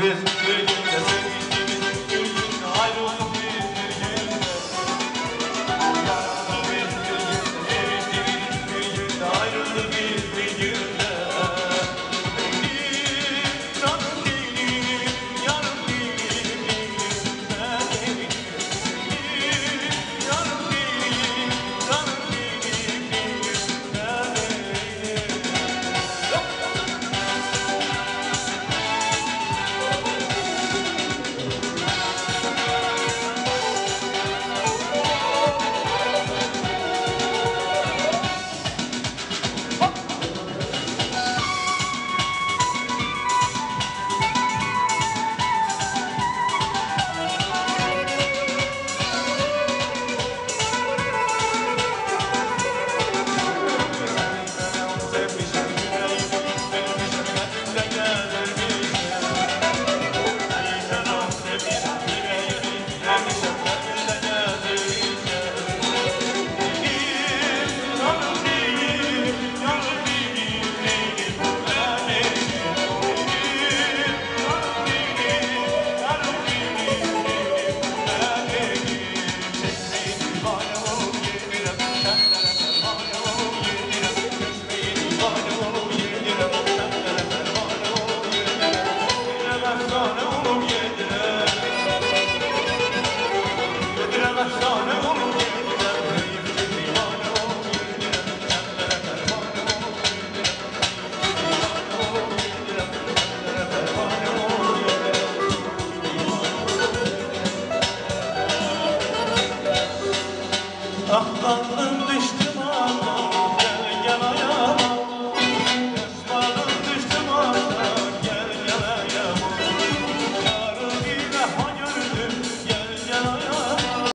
business. Düştüm